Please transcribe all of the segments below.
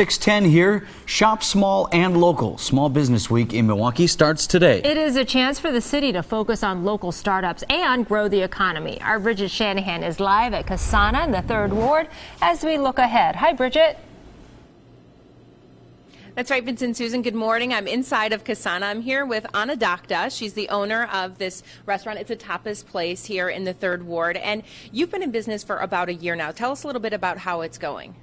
610 here. Shop small and local. Small Business Week in Milwaukee starts today. It is a chance for the city to focus on local startups and grow the economy. Our Bridget Shanahan is live at Kasana in the third ward as we look ahead. Hi, Bridget. That's right, Vincent Susan. Good morning. I'm inside of Kasana. I'm here with Ana Docta. She's the owner of this restaurant. It's a tapas place here in the third ward. And you've been in business for about a year now. Tell us a little bit about how it's going.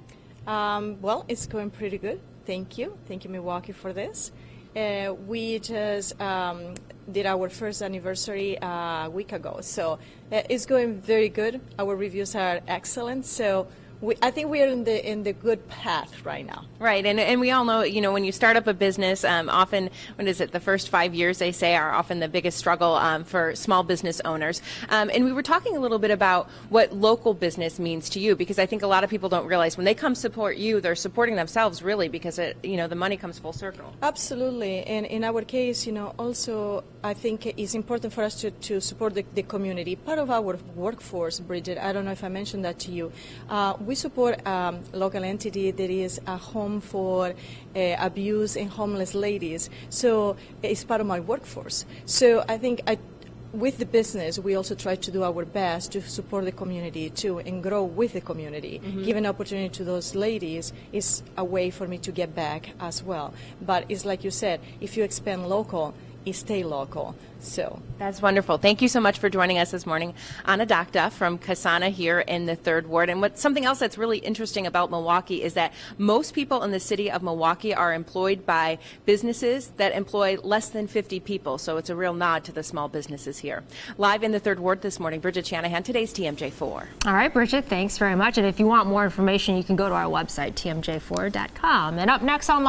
Um, well, it's going pretty good. Thank you. Thank you, Milwaukee, for this. Uh, we just um, did our first anniversary uh, a week ago, so uh, it's going very good. Our reviews are excellent. So we, I think we are in the in the good path right now. Right, and and we all know, you know, when you start up a business, um, often what is it? The first five years they say are often the biggest struggle um, for small business owners. Um, and we were talking a little bit about what local business means to you, because I think a lot of people don't realize when they come support you, they're supporting themselves really, because it, you know, the money comes full circle. Absolutely, and in our case, you know, also I think it's important for us to, to support the, the community. Part of our workforce, Bridget, I don't know if I mentioned that to you. Uh, we support a local entity that is a home for uh, abused and homeless ladies. So it's part of my workforce. So I think I with the business, we also try to do our best to support the community too and grow with the community. Mm-hmm. Giving opportunity to those ladies is a way for me to get back as well. But it's like you said, if you expand local, stay local. So that's wonderful. Thank you so much for joining us this morning, Ana Docta from Kasana here in the third ward. And what something else that's really interesting about Milwaukee is that most people in the city of Milwaukee are employed by businesses that employ less than 50 people. So it's a real nod to the small businesses here. Live in the third ward this morning, Bridget Shanahan, today's TMJ4. All right, Bridget, thanks very much. And if you want more information, you can go to our website, tmj4.com. And up next on